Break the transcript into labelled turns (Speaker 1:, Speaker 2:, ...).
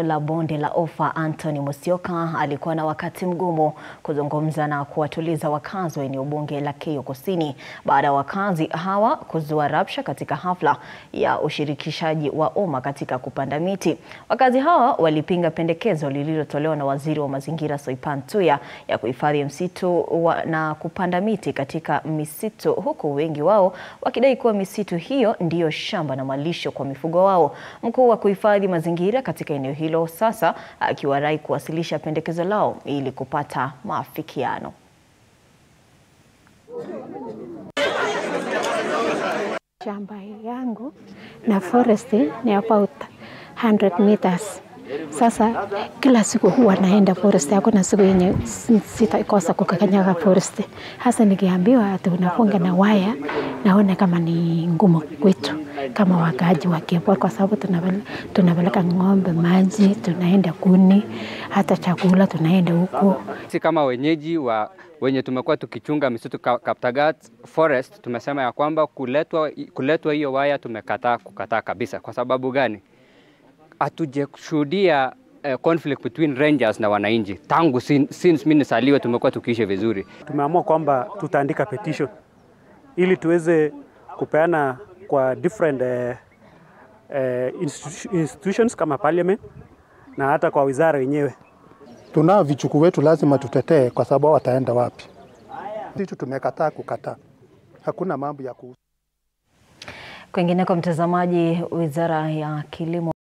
Speaker 1: la bonde la Ufa Anthony Musyoka alikuwa na wakati mgumu kuzungumza na kuwatuliza wakazi wa eneo bunge la Keyo Kusini baada ya wakazi hawa kuzua rabsha katika hafla ya ushirikishaji wa umma katika kupanda miti. Wakazi hawa walipinga pendekezo lililotolewa na waziri wa mazingira Soipan Tuya ya kuhifadhi msitu na kupanda miti katika misitu, huku wengi wao wakidai kuwa misitu hiyo ndiyo shamba na malisho kwa mifugo wao. Mkuu wa kuhifadhi mazingira katika eneo hilo sasa akiwarai kuwasilisha pendekezo lao ili kupata maafikiano.
Speaker 2: Shamba yangu na forest ni about 100 meters. Sasa kila siku huwa naenda forest, hakuna siku yenye sitakosa kukakanyaga forest. Hasa nikiambiwa ati unafunga na waya, naona kama ni ngumu kwetu kama wakaaji wa Kiambaa, kwa sababu tunapeleka ng'ombe maji, tunaenda kuni, hata chakula tunaenda huko.
Speaker 3: Si kama wenyeji wa wenye tumekuwa tukichunga misitu Kaptagat Forest tumesema ya kwamba kuletwa kuletwa hiyo waya tumekataa kukataa kabisa. Kwa sababu gani? Hatujeshuhudia uh, conflict between rangers na wananchi tangu since mimi nisaliwe, tumekuwa tukiishi vizuri.
Speaker 4: Tumeamua kwamba tutaandika petition ili tuweze kupeana kwa different uh, uh, institutions kama parliament na hata kwa wizara wenyewe.
Speaker 5: Tunao vichuku wetu lazima tutetee, kwa sababu wataenda wapi? Sisi tumekataa kukataa, hakuna mambo ya kuhusu.
Speaker 1: Kwingineko, mtazamaji, wizara ya kilimo